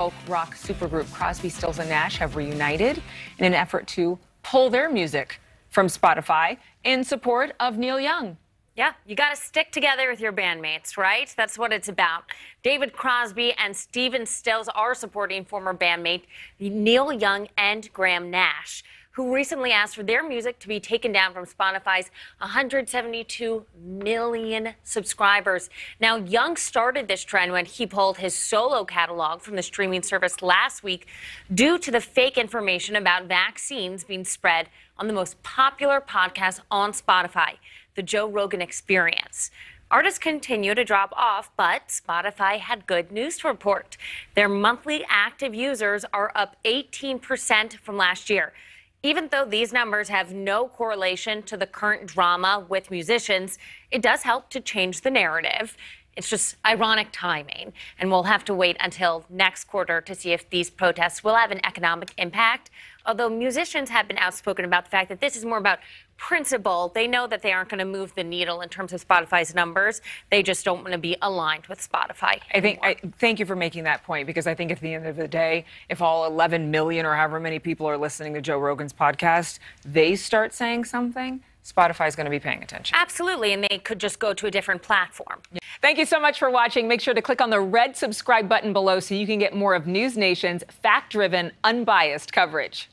Folk rock supergroup Crosby, Stills, and Nash have reunited in an effort to pull their music from Spotify in support of Neil Young. Yeah, you got to stick together with your bandmates, right? That's what it's about. David Crosby and Stephen Stills are supporting former bandmate Neil Young and Graham Nash who recently asked for their music to be taken down from Spotify's 172 million subscribers. Now, Young started this trend when he pulled his solo catalog from the streaming service last week due to the fake information about vaccines being spread on the most popular podcast on Spotify, The Joe Rogan Experience. Artists continue to drop off, but Spotify had good news to report. Their monthly active users are up 18% from last year. Even though these numbers have no correlation to the current drama with musicians, it does help to change the narrative. It's just ironic timing, and we'll have to wait until next quarter to see if these protests will have an economic impact. Although musicians have been outspoken about the fact that this is more about principle. They know that they aren't going to move the needle in terms of Spotify's numbers. They just don't want to be aligned with Spotify. I think. I, thank you for making that point because I think at the end of the day, if all 11 million or however many people are listening to Joe Rogan's podcast, they start saying something. Spotify is going to be paying attention. Absolutely, and they could just go to a different platform. Thank you so much for watching. Make sure to click on the red subscribe button below so you can get more of News Nation's fact driven, unbiased coverage.